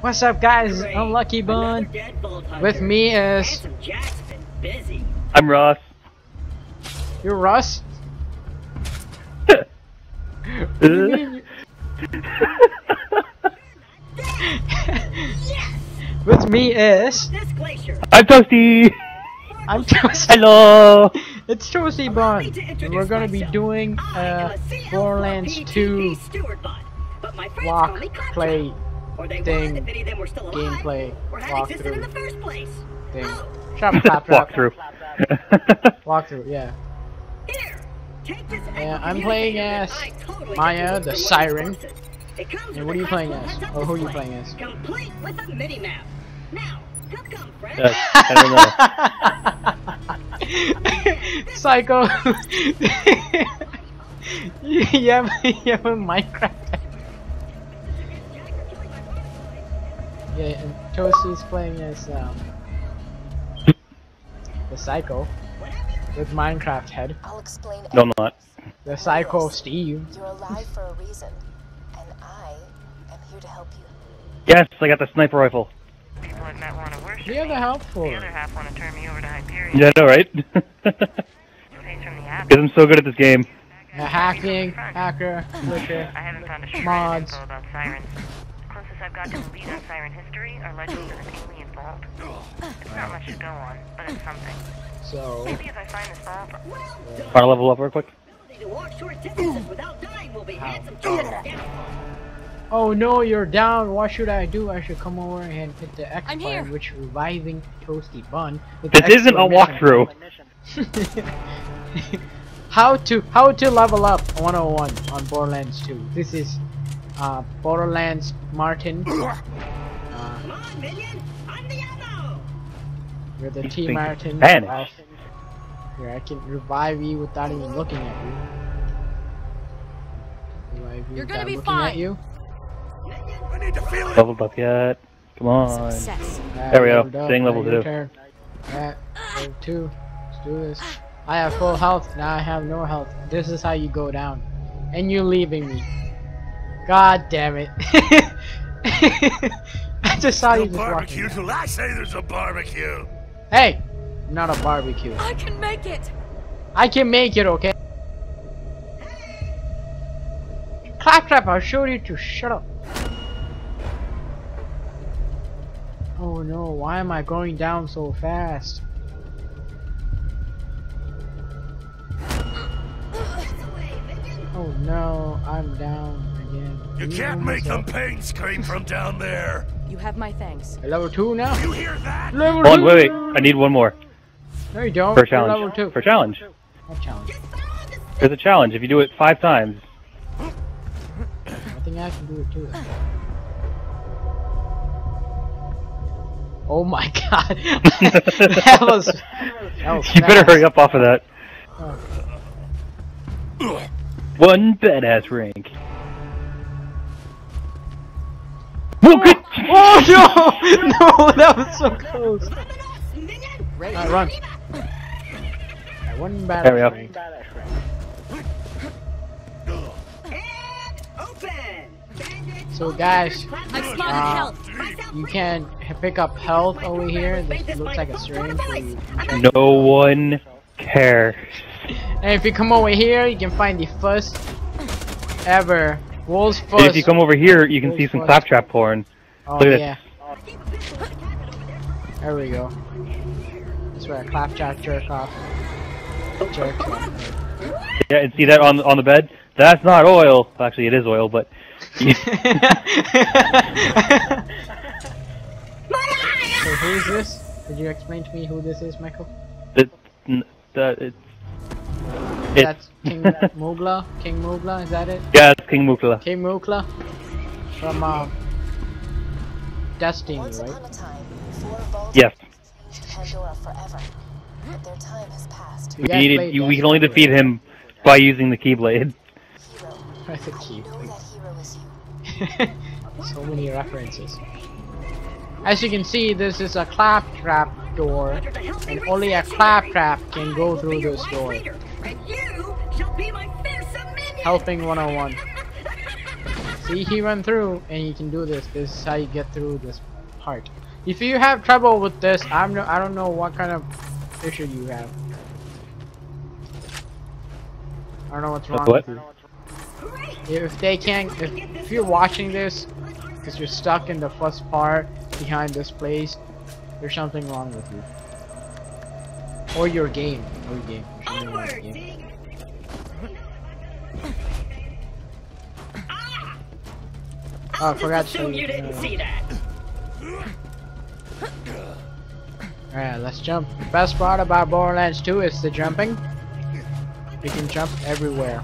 What's up, guys? Unlucky Bunn. With me is I'm Ross. you're Russ. With me is I'm Toasty. I'm Toasty. Hello. It's Toasty Bunn. And we're gonna be doing uh Borderlands 2 walk play thing gameplay walkthrough thing. Shut up, clap, Walk clap. through. Walkthrough, yeah. Yeah, I'm playing as Maya, the Siren. And what are you playing as? Or oh, who are you playing as? Complete with a mini map. Now, come come, friend. Yes, uh, I don't know. Psycho. you, you have you have a Minecraft. Yeah, and Toasty's playing as um the Psycho with Minecraft head. I'll explain No, I'm not. The Psycho Steve. You're alive for a reason, and I am here to help you. Yes, I got the sniper rifle. People I've want to worship The other me. half The for other half want to turn me over to Hyperion. Yeah, I know, right? Face from the app. Because I'm so good at this game. a hacking, hacker, flicker. I haven't found a shred Mods. I've got to a lead on siren history are legends of an alien vault. It's not much to go on, but it's something. So Maybe if I find this vault, Try to level up real quick. To walk short distances without dying will be handsome chances. Oh no, you're down. What should I do? I should come over and hit the X I'm button, which reviving Toasty Bunn. This isn't a walkthrough. how to how to level up 101 on Borderlands 2. This is uh, Borderlands Martin. Uh, Come on, minion. I'm the ammo. you're the You T speak Martin. Spanish. Here, I can revive you without even looking at you. Revive you You're gonna without be looking fine. At you. Leveled up yet? Come on. Success. Alright, There we go. leveled. Staying level your two. turn. Alright, level two. Let's do this. I have full health. Now I have no health. This is how you go down. And you're leaving me. God damn it. I just saw you No just barbecue walking. till I say there's a barbecue. Hey! Not a barbecue. I can make it. I can make it, okay? Claptrap, I'll show you to shut up. Oh no, why am I going down so fast? Oh no, I'm down again. You Leave can't me make them myself. pain scream from down there. You have my thanks. Level 2 now? You hear that? Level Hold on, 2! wait, wait. I need one more. No you don't. For challenge. Level 2. For challenge. What challenge? There's a challenge. If you do it five times, I think I can do it too. Oh my god. that was. That was you better hurry up off of that. Oh. One badass rank. Whoa, good. Oh no! No, that was so close. Alright, run. Alright, one bad There we go. rank. And open. Bandit. So guys, I've spotted Uh, you can h- pick up health over here. This looks like a syringe. where you can check. No one cares. And if you come over here, you can find the first ever world's And first. if you come over here, you can see some claptrap porn. oh look at yeah. There we go. That's where a claptrap jerk off. Jerk off. Yeah, and see that on on the bed? That's not oil. Actually, it is oil, but so who's this? Could you explain to me who this is, Michael? it, n- that it's it's That's King Mugla. King Mugla, is that it? yeah, it's King Mugla. King Mugla from uh, Destiny, Once right? upon a time, four Yes. Pandora forever. But their time has passed. We guys needed, you, we can only defeat him by using the Keyblade. Hero. That's a key. Know that hero is you. so many references. As you can see, this is a claptrap door, and only a claptrap can go through this door. Helping 101. See, he went through, and you can do this. This is how you get through this part. If you have trouble with this, I'm no, I don't know what kind of issue you have. I don't know what's wrong What? with you. If they can't, if, if you're watching this, because you're stuck in the first part behind this place, there's something wrong with you. Or your game. Or your game. Oh, I forgot to Assume show you you. didn't see that. Alright, let's jump. Best part about Borderlands 2 is the jumping. We can jump everywhere.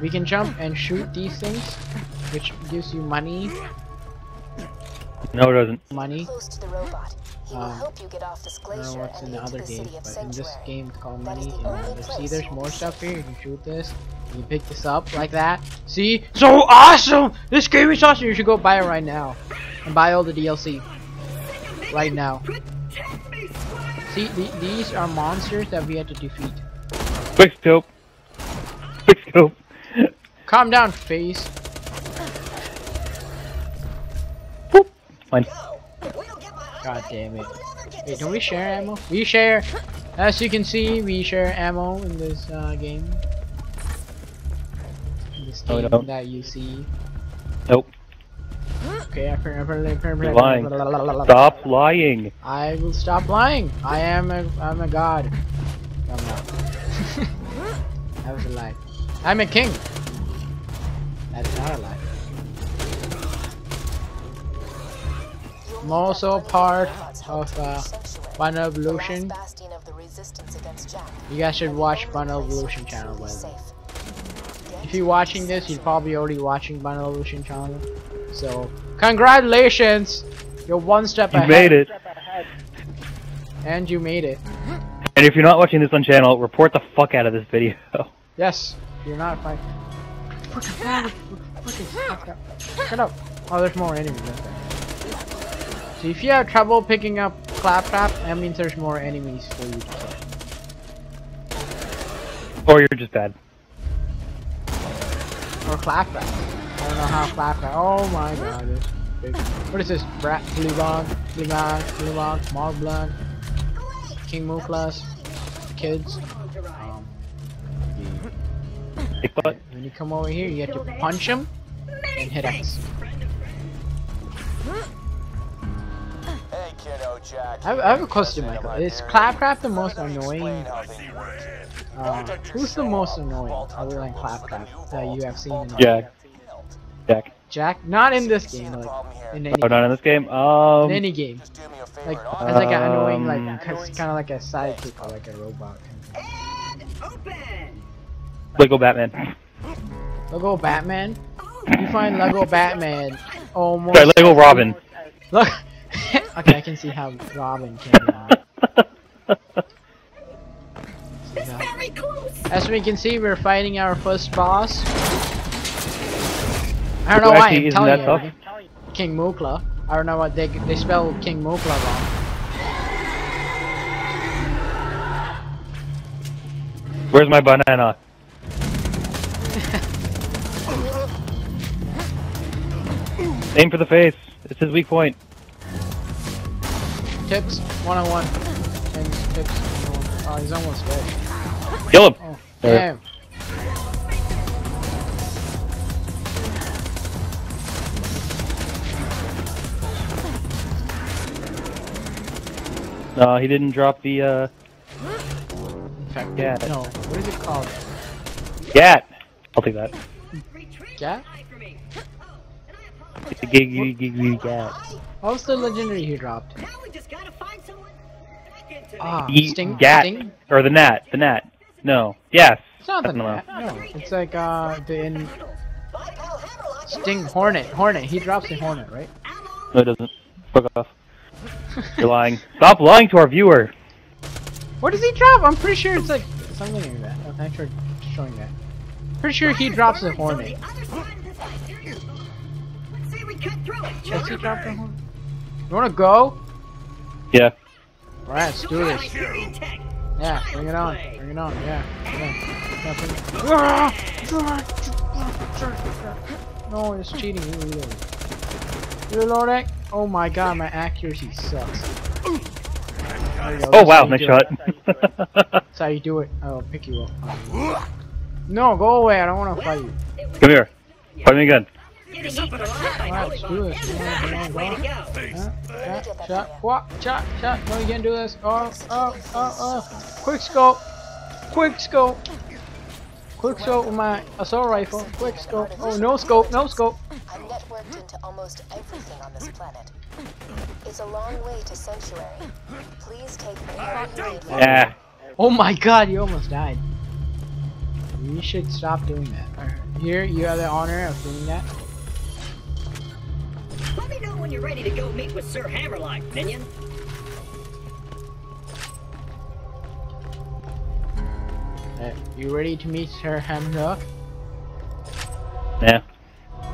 We can jump and shoot these things, which gives you money. No, it doesn't. Money. Close to the robot. He will Um, help you get off this I glacier what's and in the into other the game, city of but in this game it's called That is money. the And you see, there's more stuff here. You can shoot this. You pick this up like that. See? So awesome! This game is awesome. You should go buy it right now, and buy all the DLC right now. Protect me, Squire! See, the, these are monsters that we had to defeat. Quick scope. Quick scope. Calm down, face. Fine. God damn it. Wait, don't we share ammo? We share. As you can see, we share ammo in this uh, game. In this game don't. that you see. Nope. Okay, I You're lying. Stop lying. I will stop lying. I am a I'm a god. No, I'm not. that was a lie. I'm a king. That's not a lie. I'm need also that part of to uh, reach Sanctuary, Bun the last Evolution. of the resistance against Jack. You guys should watch only Bun place Evolution channel. By the way. If you're watching this, you're probably already watching Bunnevolution channel. So, congratulations! You're one step You ahead. made it. And you made it. And if you're not watching this on channel, report the fuck out of this video. Yes, you're not fighting. Fucking fuck up. Shut up. Oh, there's more enemies out there. So if you have trouble picking up Claptrap, that means there's more enemies for you to kill. or you're just bad. Or Claptrap. I don't know how Claptrap. Oh my god, this big. What is this? Brat, Blue Bog, Blue Bog, Blue Bog, Mark Blood, King Muklas, kids. Um, Big butt. when you come over here, you have to punch him and hit X. Hey, kiddo, Jack. I have, I have a question, Michael. Is Claptrap the most annoying? Explain how things work. Uh, who's the most annoying other than Claptrap that you have seen? In the Jack. Jack. Jack? Not in this game, like in any, Oh, not in this game. Um. in any game. Just do me a favor Like and as like an annoying, Um, like kind of like a sidekick or like a robot. And open! Lego Batman. Lego Batman. You find Lego Batman almost. Sorry, Lego Robin. Look. Okay, I can see how Robin came Uh, It's very close! As we can see, we're fighting our first boss. I don't know why actually I'm telling that you. tough? King Mukla. I don't know what they they spell King Mukla wrong. Where's my banana? Aim for the face. It's his weak point. Tips one on one. And tips. 101. Oh, he's almost dead. Kill him. Oh, There. damn. No, he didn't drop the uh, In fact, Yeah. no. What is it called? gat. I'll take that. Retrieve Gat? the eye for me. And I apologize. It's a gig, gig, gig, gat. What was the legendary he dropped? Ah, Sting. gat. Sting? Or the gnat. The gnat. No. Yes. It's not the I gnat. No, it's like uh the in Bye, pal Hammerlock. Sting Hornet. Hornet. He drops the Hornet, right? No, it doesn't. Fuck off. You're lying. Stop lying to our viewer. What does he drop? I'm pretty sure it's like something like that. Oh, thanks for showing that. Pretty sure he drops the Hornet. the other side of this hysteria. Let's say we cut through it. Does he drop the Hornet? You wanna go? Yeah. Alright, let's do this. Alright, you're in tech. Yeah, bring it on. Bring it on. Yeah. yeah. yeah bring it. Ah! No, it's cheating. You reload. Reloading. Oh my god, my accuracy sucks. There you go, Oh wow, how you nice shot. That's how you do it. I'll pick you up. No, go away. I don't want to fight you. Come here. Fight me again. Getting eaten alive by Alright, let's do this. Come on, come on, That's the way to go. Huh? Shot, shot, what? Shot, shot. No, you can't do this. Oh, oh, oh, oh. Quick scope. Quick scope. Quick scope with my assault rifle. Quick scope. Oh, no scope, no scope. I'm networked into almost everything on this planet. It's a long way to Sanctuary. Please take whatever. Yeah. Oh my god, you almost died. You should stop doing that. Here, you have the honor of doing that. Let me know when you're ready to go meet with Sir Hammerlock, minion. Uh, you ready to meet Sir Hammerlock? Yeah.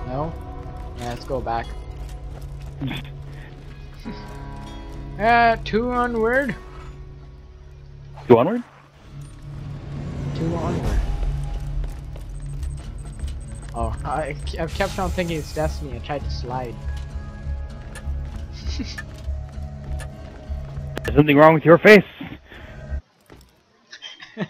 No? Yeah, let's go back. uh, two onward. Two onward. Two onward. Oh, I, I kept on thinking it's Destiny. I tried to slide. There's something wrong with your face.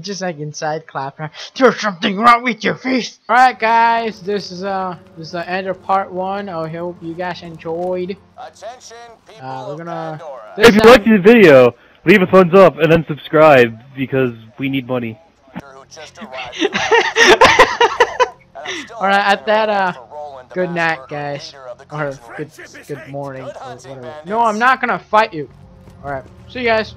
just like inside clap. There's something wrong with your face. All right, guys. This is uh, this is the end of part one. I hope you guys enjoyed. Attention, people Uh, we're gonna- This If you liked the video, leave a thumbs up and then subscribe because we need money. who just arrived from And I'm still All right, at that, uh, for Roland, the Good uh, night, guys. leader of the Or good, good morning. Or whatever. No, I'm not gonna fight you. All right. See you guys.